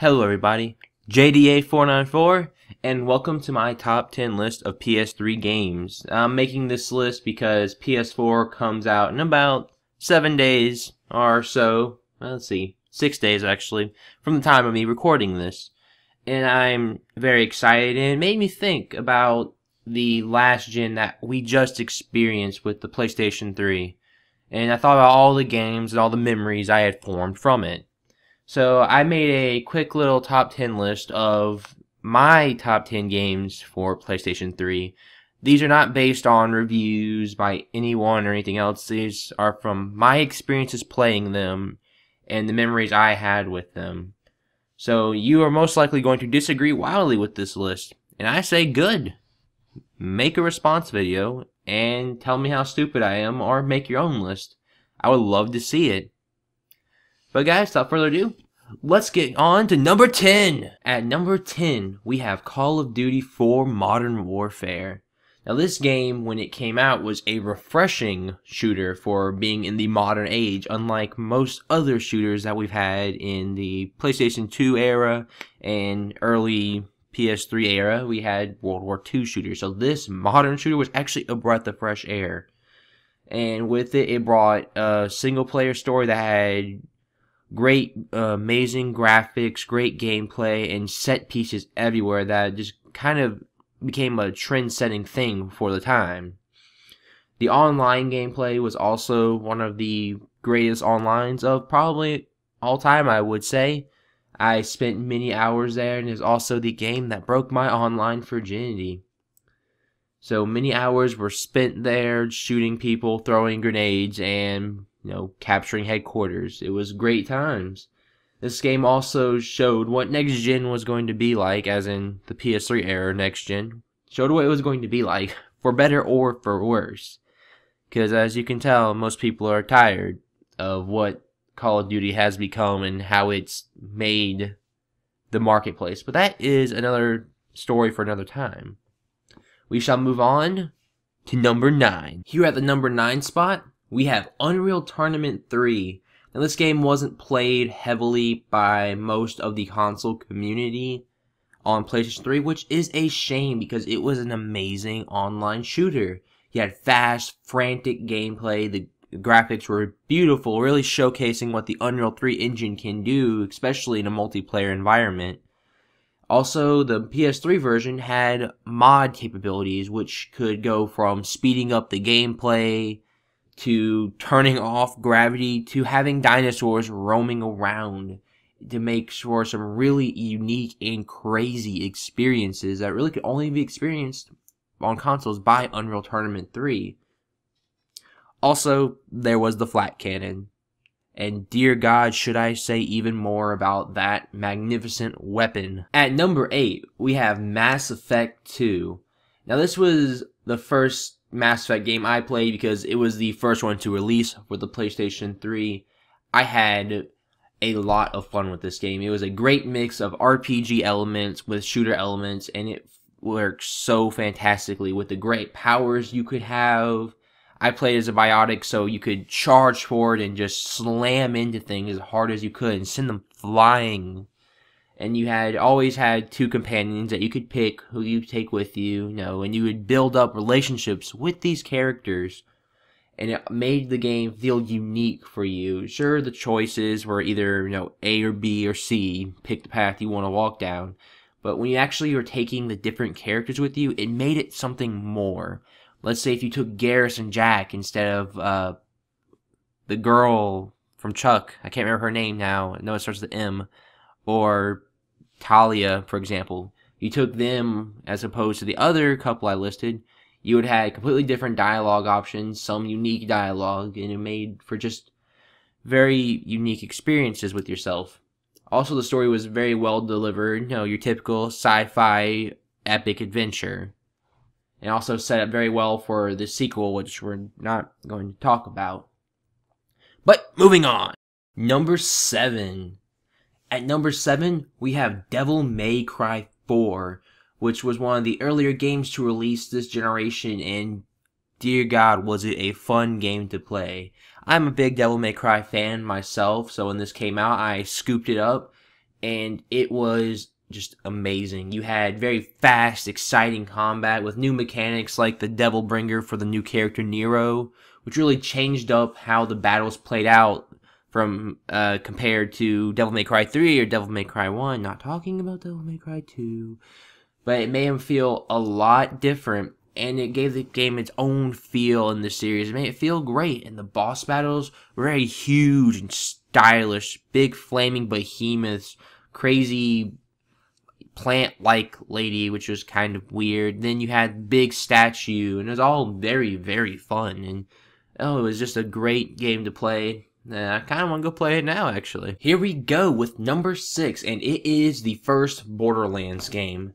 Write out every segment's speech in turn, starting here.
Hello everybody, JDA494, and welcome to my top 10 list of PS3 games. I'm making this list because PS4 comes out in about 7 days or so, well, let's see, 6 days actually, from the time of me recording this. And I'm very excited and it made me think about the last gen that we just experienced with the PlayStation 3. And I thought about all the games and all the memories I had formed from it. So I made a quick little top 10 list of my top 10 games for PlayStation 3. These are not based on reviews by anyone or anything else. These are from my experiences playing them and the memories I had with them. So you are most likely going to disagree wildly with this list. And I say good. Make a response video and tell me how stupid I am or make your own list. I would love to see it. But guys, without further ado, let's get on to number 10. At number 10, we have Call of Duty 4 Modern Warfare. Now this game, when it came out, was a refreshing shooter for being in the modern age, unlike most other shooters that we've had in the PlayStation 2 era and early PS3 era. We had World War II shooters. So this modern shooter was actually a breath of fresh air. And with it, it brought a single player story that had great, uh, amazing graphics, great gameplay, and set pieces everywhere that just kind of became a trend setting thing for the time. The online gameplay was also one of the greatest onlines of probably all time, I would say. I spent many hours there, and it's also the game that broke my online virginity. So many hours were spent there shooting people, throwing grenades, and you know, capturing headquarters. It was great times. This game also showed what next gen was going to be like, as in the PS3 era next gen. Showed what it was going to be like, for better or for worse. Because as you can tell, most people are tired of what Call of Duty has become and how it's made the marketplace. But that is another story for another time. We shall move on to number 9. Here at the number 9 spot, we have Unreal Tournament 3. Now, this game wasn't played heavily by most of the console community on PlayStation 3, which is a shame because it was an amazing online shooter. You had fast, frantic gameplay. The graphics were beautiful, really showcasing what the Unreal 3 engine can do, especially in a multiplayer environment. Also, the PS3 version had mod capabilities, which could go from speeding up the gameplay to turning off gravity to having dinosaurs roaming around to make for some really unique and crazy experiences that really could only be experienced on consoles by Unreal Tournament 3. Also, there was the flak cannon. And dear God, should I say even more about that magnificent weapon? At number 8, we have Mass Effect 2. Now, this was the first Mass Effect game I played because it was the first one to release for the PlayStation 3. I had a lot of fun with this game. It was a great mix of RPG elements with shooter elements, and it works so fantastically with the great powers you could have. I played as a biotic, so you could charge forward and just slam into things as hard as you could and send them flying and you had always had two companions that you could pick who you take with you, you know, and you would build up relationships with these characters and it made the game feel unique for you. Sure, the choices were either, you know, A or B or C, pick the path you want to walk down. But when you actually were taking the different characters with you, it made it something more. Let's say if you took Garrus Jack instead of uh, the girl from Chuck, I can't remember her name now. I know it starts with M, or Talia, for example, you took them as opposed to the other couple I listed, you would have completely different dialogue options, some unique dialogue, and it made for just very unique experiences with yourself. Also, the story was very well delivered, you know, your typical sci-fi epic adventure. And also set up very well for the sequel, which we're not going to talk about. But moving on. Number seven. At number 7, we have Devil May Cry 4, which was one of the earlier games to release this generation, and dear God, was it a fun game to play. I'm a big Devil May Cry fan myself, so when this came out, I scooped it up, and it was just amazing. You had very fast, exciting combat with new mechanics like the Devil Bringer for the new character Nero, which really changed up how the battles played out from uh, compared to Devil May Cry 3 or Devil May Cry 1. Not talking about Devil May Cry 2, but it made him feel a lot different and it gave the game its own feel in the series. It made it feel great, and the boss battles were very huge and stylish, big flaming behemoths, crazy plant-like lady, which was kind of weird. Then you had big statue, and it was all very, very fun. And oh, it was just a great game to play. I kind of want to go play it now, actually. Here we go with number six, and it is the first Borderlands game.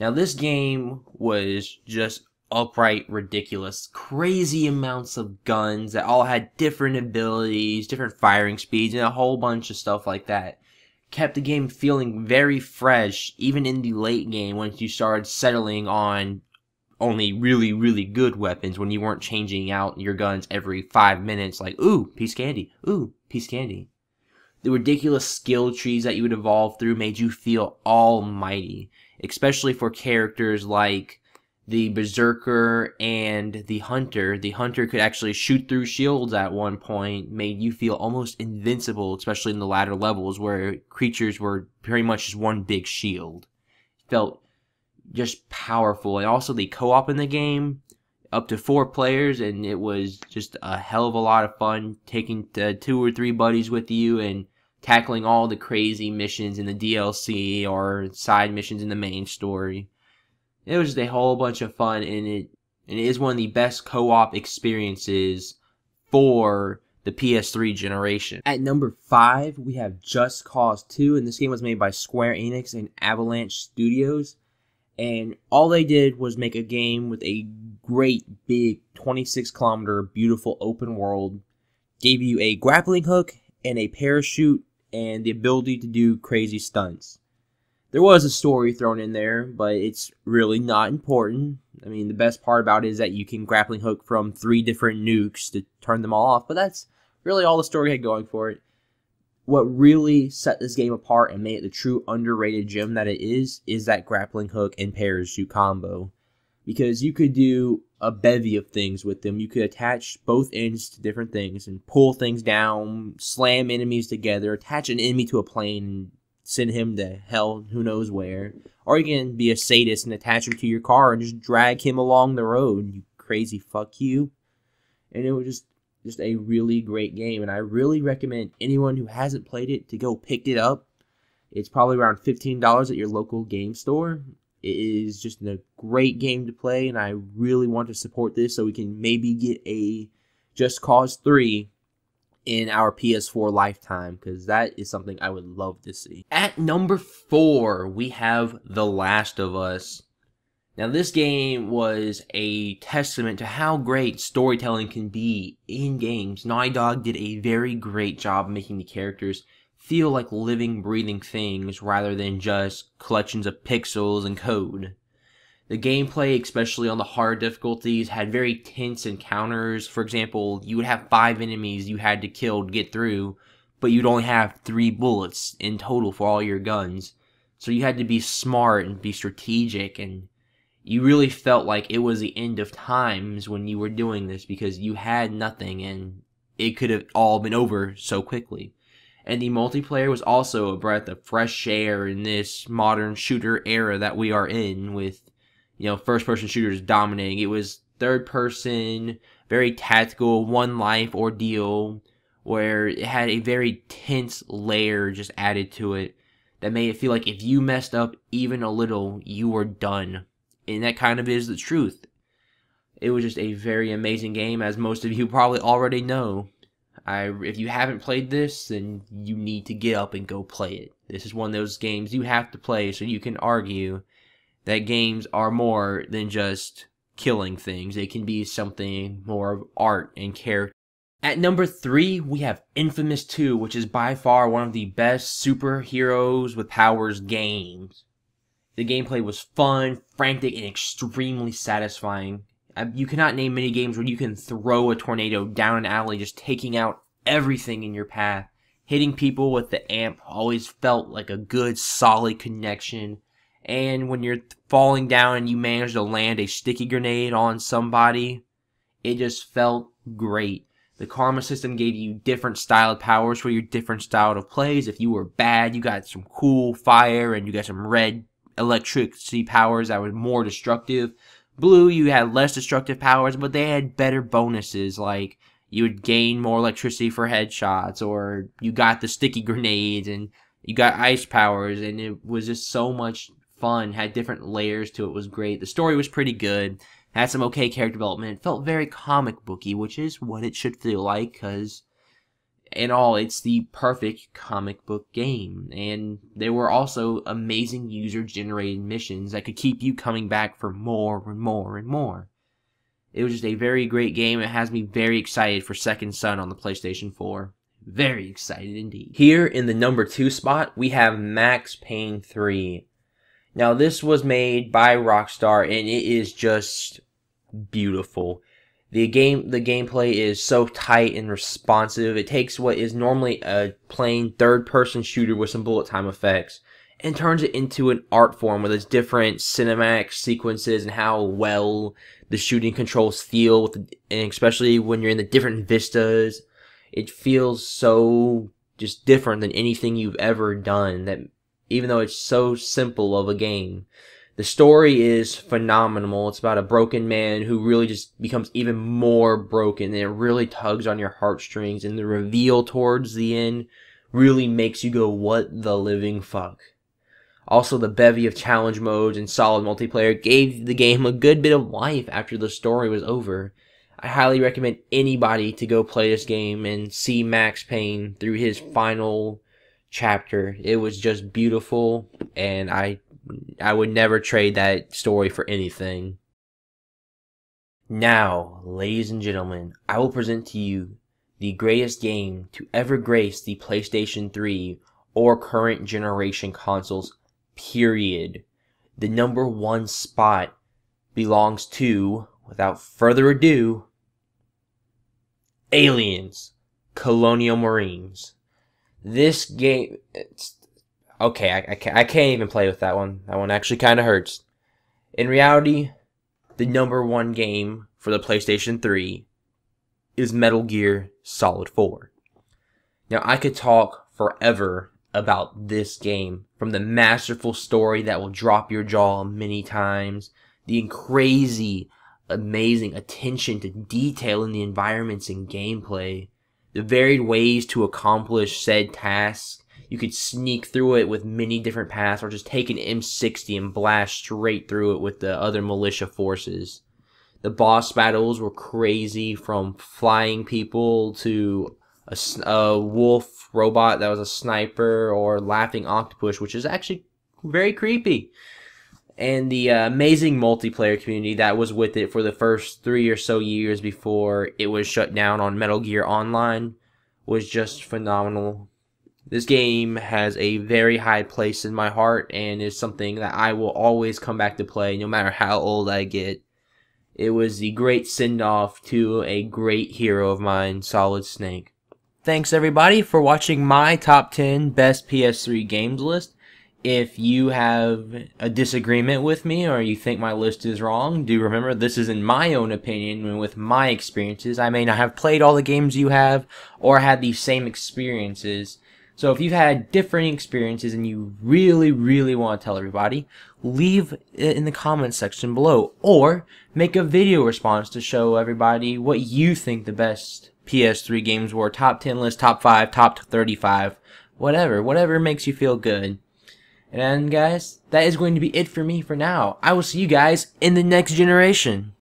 Now, this game was just upright ridiculous. Crazy amounts of guns that all had different abilities, different firing speeds, and a whole bunch of stuff like that. Kept the game feeling very fresh, even in the late game once you started settling on only really, really good weapons when you weren't changing out your guns every five minutes, like, ooh, piece candy, ooh, piece candy. The ridiculous skill trees that you would evolve through made you feel almighty, especially for characters like the Berserker and the Hunter. The Hunter could actually shoot through shields at one point, made you feel almost invincible, especially in the latter levels where creatures were pretty much just one big shield. Felt just powerful. And also the co-op in the game, up to four players, and it was just a hell of a lot of fun taking uh, two or three buddies with you and tackling all the crazy missions in the DLC or side missions in the main story it was just a whole bunch of fun, and it and it is one of the best co-op experiences for the PS3 generation. At number five, we have Just Cause 2, and this game was made by Square Enix and Avalanche Studios. And all they did was make a game with a great big 26 kilometer beautiful open world. Gave you a grappling hook and a parachute and the ability to do crazy stunts. There was a story thrown in there, but it's really not important. I mean, the best part about it is that you can grappling hook from three different nukes to turn them all off, but that's really all the story had going for it. What really set this game apart and made it the true underrated gem that it is, is that grappling hook and parachute combo. Because you could do a bevy of things with them. You could attach both ends to different things and pull things down, slam enemies together, attach an enemy to a plane, and send him to hell, who knows where. Or you can be a sadist and attach him to your car and just drag him along the road. You crazy fuck you. And it was just just a really great game, and I really recommend anyone who hasn't played it to go pick it up. It's probably around fifteen dollars at your local game store. It is just a great game to play, and I really want to support this so we can maybe get a Just Cause 3 in our PS4 lifetime because that is something I would love to see. At number four, we have The Last of Us. Now, this game was a testament to how great storytelling can be in games. Naughty Dog did a very great job making the characters feel like living, breathing things rather than just collections of pixels and code. The gameplay, especially on the hard difficulties, had very tense encounters. For example, you would have five enemies you had to kill to get through, but you'd only have three bullets in total for all your guns. So you had to be smart and be strategic, and you really felt like it was the end of times when you were doing this because you had nothing and it could have all been over so quickly. And the multiplayer was also a breath of fresh air in this modern shooter era that we are in with you know, first person shooters dominating. It was third person, very tactical, one life ordeal where it had a very tense layer just added to it that made it feel like if you messed up even a little, you were done. And that kind of is the truth. It was just a very amazing game, as most of you probably already know. I, if you haven't played this, then you need to get up and go play it. This is one of those games you have to play so you can argue that games are more than just killing things. They can be something more of art and character. At number three, we have Infamous 2, which is by far one of the best superheroes with powers games. The gameplay was fun, frantic, and extremely satisfying. Uh, you cannot name many games where you can throw a tornado down an alley just taking out everything in your path. Hitting people with the amp always felt like a good, solid connection. And when you're falling down and you manage to land a sticky grenade on somebody, it just felt great. The karma system gave you different styled powers for your different style of plays. If you were bad, you got some cool fire and you got some red electricity powers that were more destructive. Blue, you had less destructive powers, but they had better bonuses, like you would gain more electricity for headshots, or you got the sticky grenades, and you got ice powers, and it was just so much fun. Had different layers to it. Was great. The story was pretty good. Had some okay character development. It felt very comic booky, which is what it should feel like, because in all, it's the perfect comic book game. And there were also amazing user generated missions that could keep you coming back for more and more and more. It was just a very great game. It has me very excited for Second Son on the PlayStation 4. Very excited indeed. Here in the number two spot, we have Max Payne 3. Now, this was made by Rockstar and it is just beautiful. The game the gameplay is so tight and responsive. It takes what is normally a plain third person shooter with some bullet time effects and turns it into an art form with its different cinematic sequences and how well the shooting controls feel the, and especially when you're in the different vistas. It feels so just different than anything you've ever done that even though it's so simple of a game the story is phenomenal. It's about a broken man who really just becomes even more broken and it really tugs on your heartstrings and the reveal towards the end really makes you go, what the living fuck. Also, the bevy of challenge modes and solid multiplayer gave the game a good bit of life after the story was over. I highly recommend anybody to go play this game and see Max Payne through his final chapter. It was just beautiful and I I would never trade that story for anything. Now, ladies and gentlemen, I will present to you the greatest game to ever grace the PlayStation 3 or current generation consoles, period. The number one spot belongs to, without further ado, Aliens Colonial Marines. This game, okay, I, I, can't, I can't even play with that one. That one actually kind of hurts. In reality, the number one game for the PlayStation 3 is Metal Gear Solid 4. Now, I could talk forever about this game, from the masterful story that will drop your jaw many times, the crazy, amazing attention to detail in the environments and gameplay, the varied ways to accomplish said tasks, you could sneak through it with many different paths or just take an M60 and blast straight through it with the other militia forces. The boss battles were crazy from flying people to a, a wolf robot that was a sniper or laughing octopus, which is actually very creepy. And the uh, amazing multiplayer community that was with it for the first three or so years before it was shut down on Metal Gear Online was just phenomenal. This game has a very high place in my heart and is something that I will always come back to play no matter how old I get. It was the great send off to a great hero of mine, Solid Snake. Thanks everybody for watching my top 10 best PS3 games list. If you have a disagreement with me or you think my list is wrong, do remember this is in my own opinion and with my experiences. I may not have played all the games you have or had these same experiences. So if you've had different experiences and you really, really want to tell everybody, leave it in the comments section below or make a video response to show everybody what you think the best PS3 games were. Top 10 list, top 5, top 35, whatever. Whatever makes you feel good. And guys, that is going to be it for me for now. I will see you guys in the next generation.